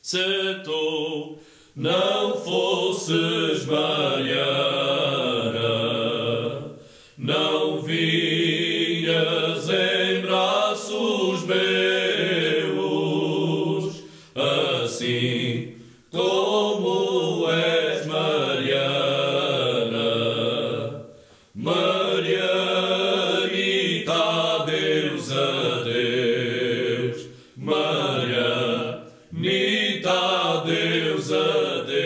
Se tu não fosses Mariana, não vinhas em braços meus, assim como és Mariana, Marianita, Deus Marianita, Deus a Deus,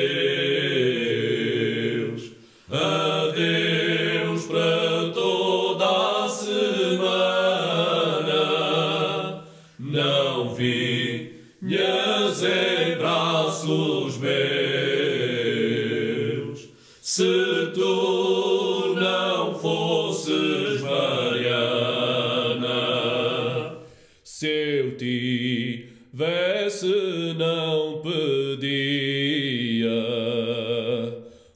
para toda a semana, não vinhas em braços meus, se tu não fosses Mariana, se eu tivesse não pedia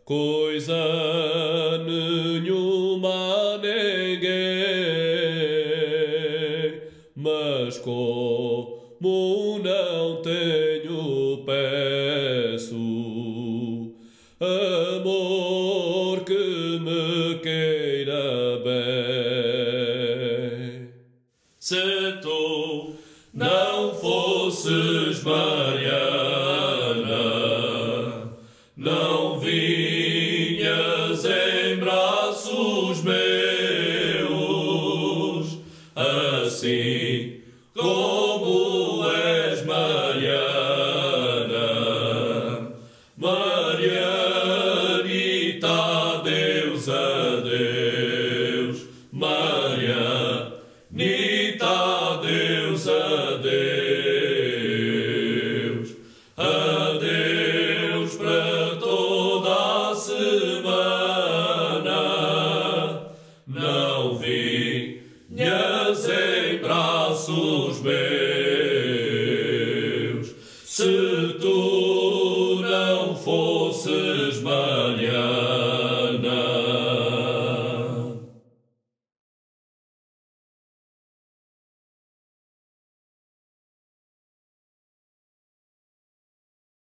coisa nenhuma ninguém, mas como não tenho peço amor que me queira bem. Se fosses Mariana, não vinhas em braços meus, assim como és Mariana, Marianita, Deus a Deus, Marianita, Deus a Deus. sus venas.